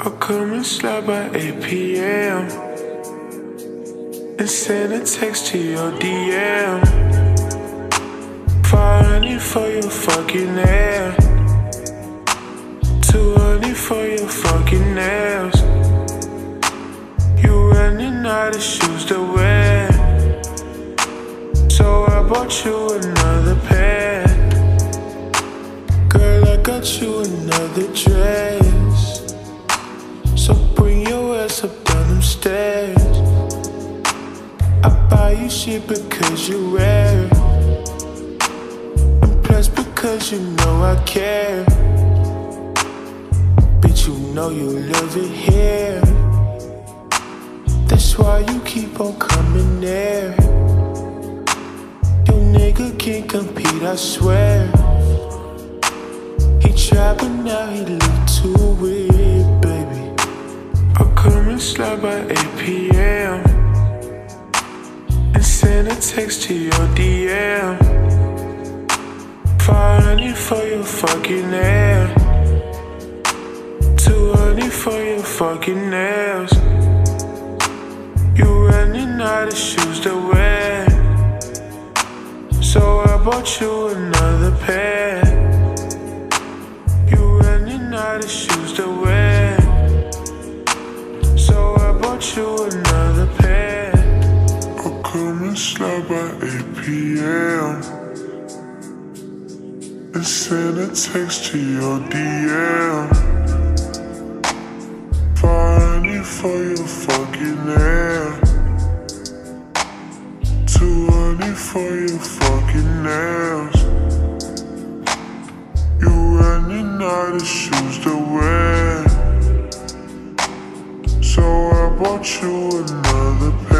I'll come and slide by 8 p.m. And send a text to your DM. 500 for your fucking hair. 200 for your fucking nails. You running out of shoes to wear. So I bought you another pair. Girl, I got you another dress. I buy you shit because you're rare. And plus because you know I care. Bitch, you know you live it here. That's why you keep on coming there. Your nigga can't compete, I swear. He tried, but now he look too weird, text to your DM. 500 for your fucking hair. 200 for your fucking nails. You running out of shoes to wear. So I bought you another pair. Slide by 8 p.m. And send a text to your DM. Find for your fucking hair. 200 for your fucking nails. You running out of shoes to wear. So I bought you another.